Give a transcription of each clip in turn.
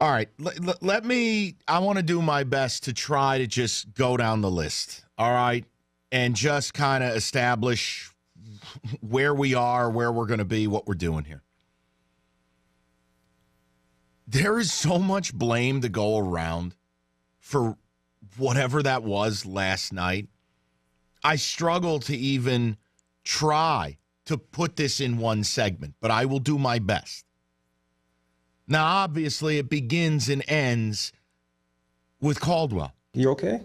All right, l- l- let me. I want to do my best to try to just go down the list. All right, and just kind of establish where we are, where we're going to be, what we're doing here. There is so much blame to go around for whatever that was last night. I struggle to even try to put this in one segment, but I will do my best. Now, obviously, it begins and ends with Caldwell. You okay?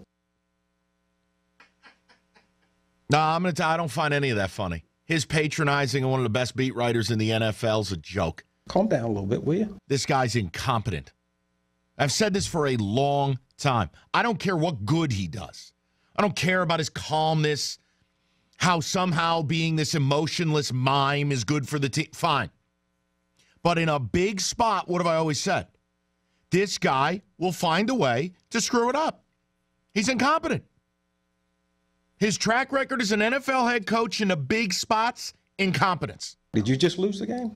No, I'm gonna. T- I don't find any of that funny. His patronizing of one of the best beat writers in the NFL is a joke. Calm down a little bit, will you? This guy's incompetent. I've said this for a long time. I don't care what good he does. I don't care about his calmness, how somehow being this emotionless mime is good for the team. Fine. But in a big spot, what have I always said? This guy will find a way to screw it up. He's incompetent. His track record as an NFL head coach in the big spots, incompetence. Did you just lose the game?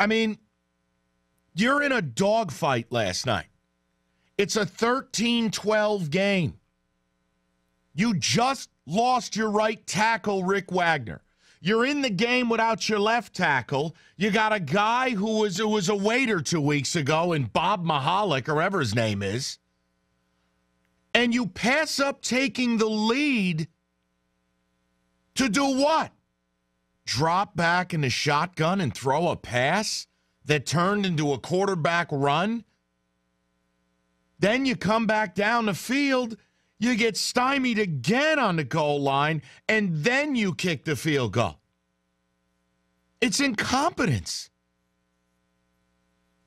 I mean, you're in a dogfight last night. It's a 13 12 game. You just lost your right tackle, Rick Wagner. You're in the game without your left tackle. You got a guy who was who was a waiter two weeks ago, and Bob Mahalik, or whatever his name is. And you pass up taking the lead to do what? Drop back in the shotgun and throw a pass that turned into a quarterback run? Then you come back down the field, you get stymied again on the goal line, and then you kick the field goal. It's incompetence.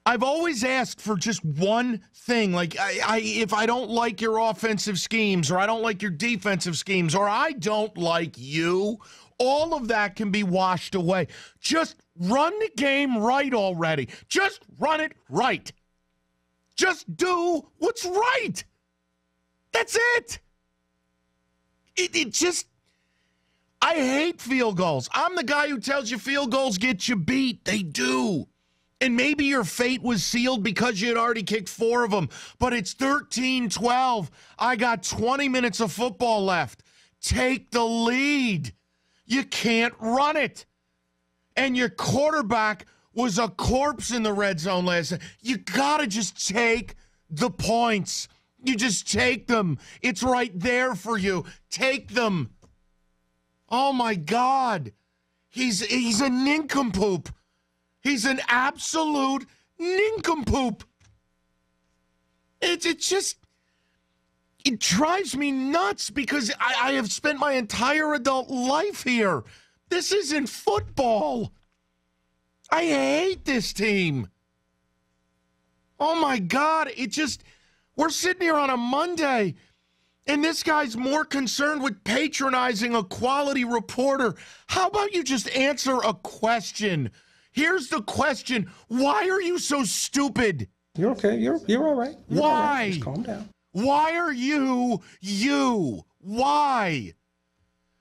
I've always asked for just one thing. Like, I, I, if I don't like your offensive schemes, or I don't like your defensive schemes, or I don't like you, all of that can be washed away. Just run the game right already. Just run it right. Just do what's right. That's it. It, it just, I hate field goals. I'm the guy who tells you field goals get you beat. They do. And maybe your fate was sealed because you had already kicked four of them, but it's 13 12. I got 20 minutes of football left. Take the lead. You can't run it. And your quarterback was a corpse in the red zone last night. You got to just take the points. You just take them. It's right there for you. Take them. Oh my God. He's he's a nincompoop. He's an absolute nincompoop. It's it just it drives me nuts because I, I have spent my entire adult life here. This isn't football. I hate this team. Oh my God. It just, we're sitting here on a Monday, and this guy's more concerned with patronizing a quality reporter. How about you just answer a question? Here's the question Why are you so stupid? You're okay. You're you're all right. You're Why? right. Just calm down. Why are you you? Why?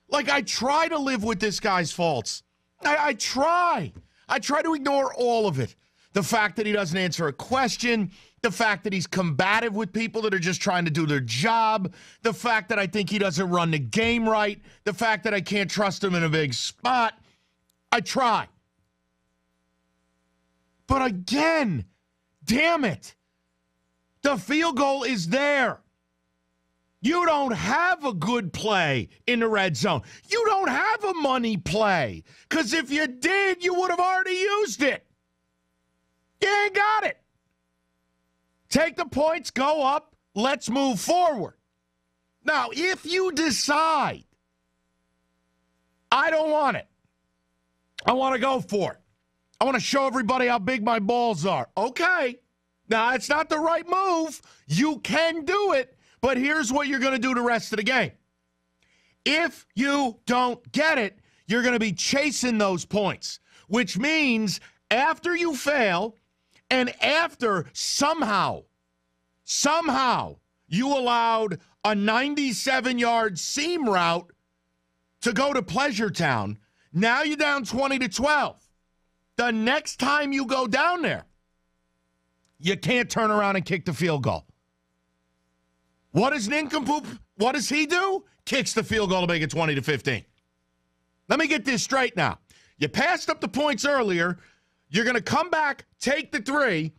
Like, I try to live with this guy's faults. I, I try. I try to ignore all of it. The fact that he doesn't answer a question, the fact that he's combative with people that are just trying to do their job, the fact that I think he doesn't run the game right, the fact that I can't trust him in a big spot. I try. But again, damn it. The field goal is there. You don't have a good play in the red zone. You don't have a money play. Because if you did, you would have already used it. You ain't got it. Take the points, go up, let's move forward. Now, if you decide, I don't want it, I want to go for it. I want to show everybody how big my balls are. Okay. Now, it's not the right move. You can do it, but here's what you're going to do the rest of the game. If you don't get it, you're going to be chasing those points, which means after you fail and after somehow, somehow you allowed a 97 yard seam route to go to Pleasure Town, now you're down 20 to 12. The next time you go down there, You can't turn around and kick the field goal. What does Nincompoop, what does he do? Kicks the field goal to make it 20 to 15. Let me get this straight now. You passed up the points earlier. You're going to come back, take the three.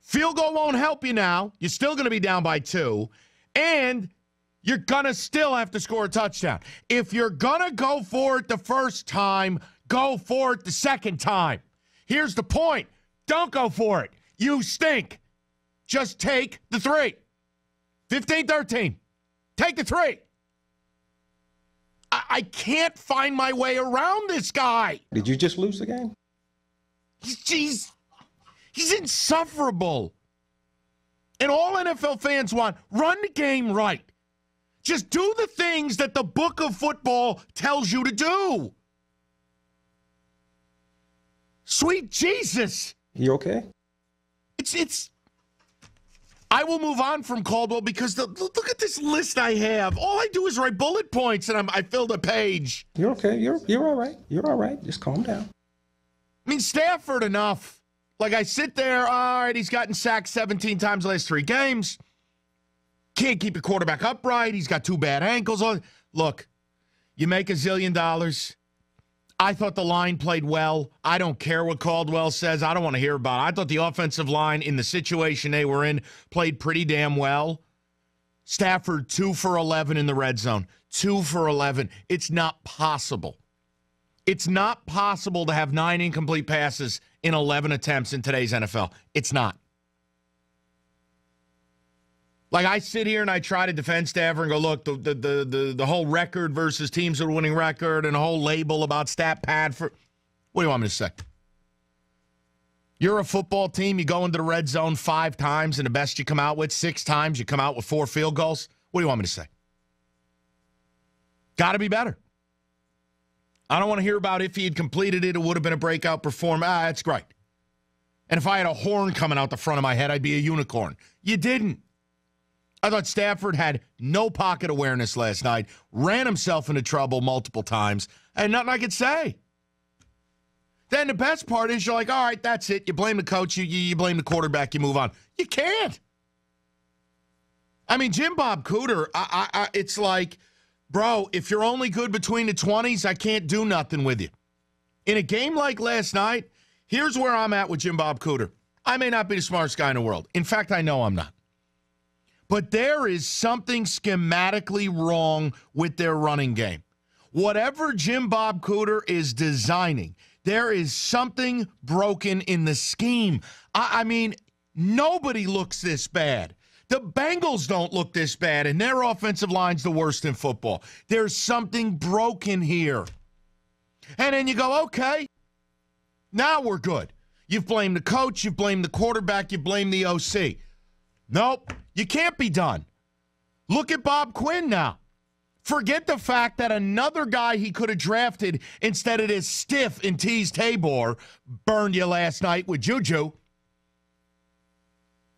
Field goal won't help you now. You're still going to be down by two. And you're going to still have to score a touchdown. If you're going to go for it the first time, go for it the second time. Here's the point don't go for it. You stink. Just take the three. 15 13. Take the three. I, I can't find my way around this guy. Did you just lose the game? He's, he's, insufferable. And all NFL fans want run the game right. Just do the things that the book of football tells you to do. Sweet Jesus. You okay? It's it's I will move on from Caldwell because the, look at this list I have. All I do is write bullet points and I'm, I filled a page. You're okay. You're you're all right. You're all right. Just calm down. I mean, Stafford enough. Like I sit there, all right, he's gotten sacked 17 times the last three games. Can't keep the quarterback upright. He's got two bad ankles on. Look, you make a zillion dollars. I thought the line played well. I don't care what Caldwell says. I don't want to hear about it. I thought the offensive line in the situation they were in played pretty damn well. Stafford, two for 11 in the red zone. Two for 11. It's not possible. It's not possible to have nine incomplete passes in 11 attempts in today's NFL. It's not. Like I sit here and I try to defend Stafford and go, look, the the the the, the whole record versus teams with a winning record and a whole label about stat pad for what do you want me to say? You're a football team, you go into the red zone five times, and the best you come out with, six times, you come out with four field goals. What do you want me to say? Gotta be better. I don't want to hear about if he had completed it, it would have been a breakout performance. Ah, that's great. And if I had a horn coming out the front of my head, I'd be a unicorn. You didn't. I thought Stafford had no pocket awareness last night, ran himself into trouble multiple times, and nothing I could say. Then the best part is you're like, all right, that's it. You blame the coach, you, you blame the quarterback, you move on. You can't. I mean, Jim Bob Cooter, I, I, I, it's like, bro, if you're only good between the 20s, I can't do nothing with you. In a game like last night, here's where I'm at with Jim Bob Cooter. I may not be the smartest guy in the world. In fact, I know I'm not. But there is something schematically wrong with their running game. Whatever Jim Bob Cooter is designing, there is something broken in the scheme. I, I mean, nobody looks this bad. The Bengals don't look this bad, and their offensive line's the worst in football. There's something broken here. And then you go, okay, now we're good. You've blamed the coach, you've blamed the quarterback, you blame the OC. Nope, you can't be done. Look at Bob Quinn now. Forget the fact that another guy he could have drafted instead of this stiff and Teez Tabor burned you last night with Juju. I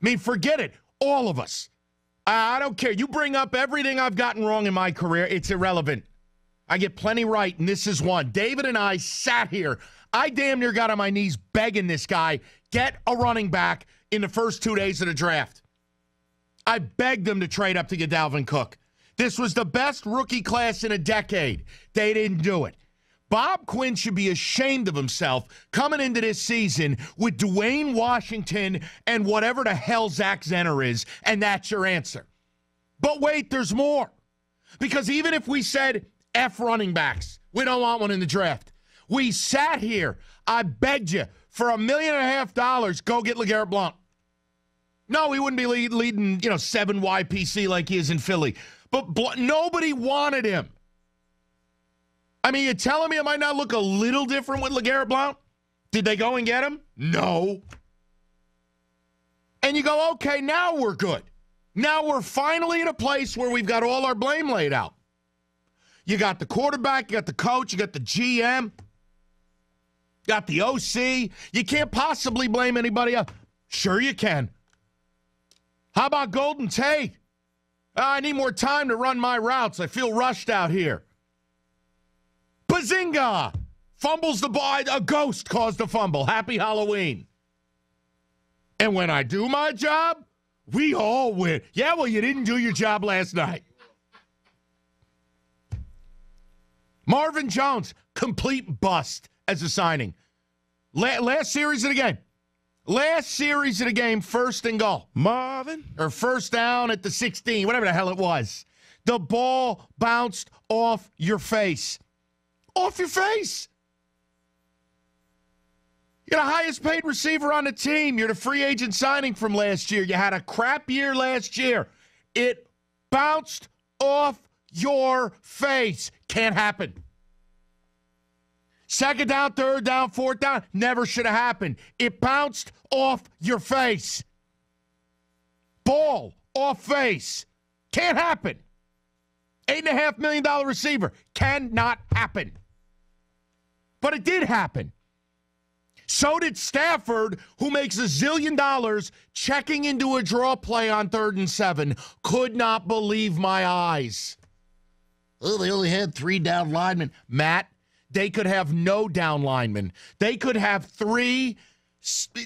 mean, forget it. All of us. I don't care. You bring up everything I've gotten wrong in my career, it's irrelevant. I get plenty right, and this is one. David and I sat here. I damn near got on my knees begging this guy get a running back in the first two days of the draft. I begged them to trade up to get Dalvin Cook. This was the best rookie class in a decade. They didn't do it. Bob Quinn should be ashamed of himself coming into this season with Dwayne Washington and whatever the hell Zach Zenner is, and that's your answer. But wait, there's more. Because even if we said F running backs, we don't want one in the draft. We sat here. I begged you for a million and a half dollars, go get LeGarrette Blount. No, he wouldn't be lead, leading, you know, seven YPC like he is in Philly. But Bl- nobody wanted him. I mean, you're telling me it might not look a little different with LeGarrette Blount? Did they go and get him? No. And you go, okay, now we're good. Now we're finally in a place where we've got all our blame laid out. You got the quarterback, you got the coach, you got the GM, got the OC. You can't possibly blame anybody else. Sure, you can. How about Golden Tate? Ah, I need more time to run my routes. I feel rushed out here. Bazinga! Fumbles the ball. A ghost caused a fumble. Happy Halloween. And when I do my job, we all win. Yeah, well, you didn't do your job last night. Marvin Jones, complete bust as a signing. La- last series of the game. Last series of the game, first and goal. Marvin. Or first down at the 16, whatever the hell it was. The ball bounced off your face. Off your face. You're the highest paid receiver on the team. You're the free agent signing from last year. You had a crap year last year. It bounced off your face. Can't happen. Second down, third down, fourth down, never should have happened. It bounced off your face. Ball off face. Can't happen. Eight and a half million dollar receiver. Cannot happen. But it did happen. So did Stafford, who makes a zillion dollars checking into a draw play on third and seven. Could not believe my eyes. Oh, they only had three down linemen. Matt, they could have no down linemen. They could have three.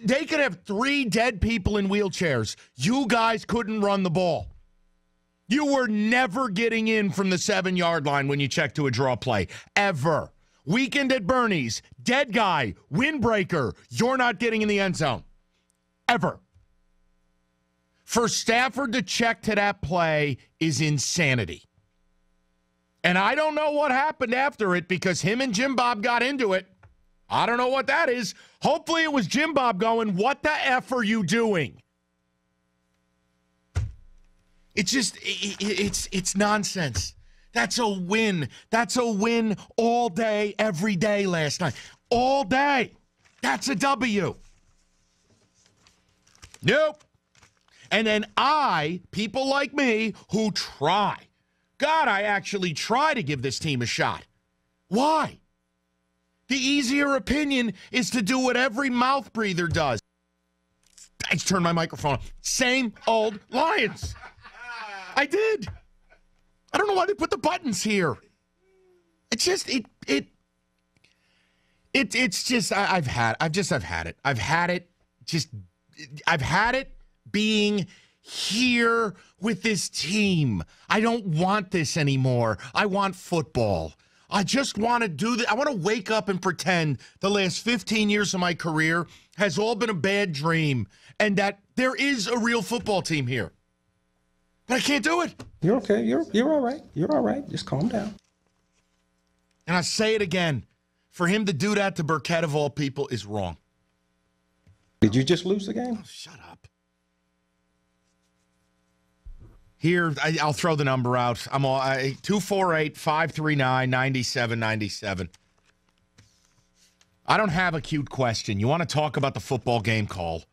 They could have three dead people in wheelchairs. You guys couldn't run the ball. You were never getting in from the seven yard line when you checked to a draw play, ever. Weekend at Bernie's, dead guy, windbreaker. You're not getting in the end zone. Ever. For Stafford to check to that play is insanity. And I don't know what happened after it because him and Jim Bob got into it. I don't know what that is. Hopefully it was Jim Bob going, What the F are you doing? It's just, it, it's, it's nonsense. That's a win. That's a win all day, every day last night. All day. That's a W. Nope. And then I, people like me who try, God, I actually try to give this team a shot. Why? The easier opinion is to do what every mouth breather does. I just turned my microphone on. Same old Lions. I did. I don't know why they put the buttons here. It's just it it it it's just I, I've had I've just I've had it. I've had it just I've had it being here with this team. I don't want this anymore. I want football. I just want to do that. I want to wake up and pretend the last 15 years of my career has all been a bad dream and that there is a real football team here. But I can't do it. You're okay. You're you're all right. You're all right. Just calm down. And I say it again. For him to do that to Birkett of all people is wrong. Did you just lose the game? Oh, shut up. Here, I, will throw the number out. I'm all 248 539 9797. I don't have a cute question. You want to talk about the football game call?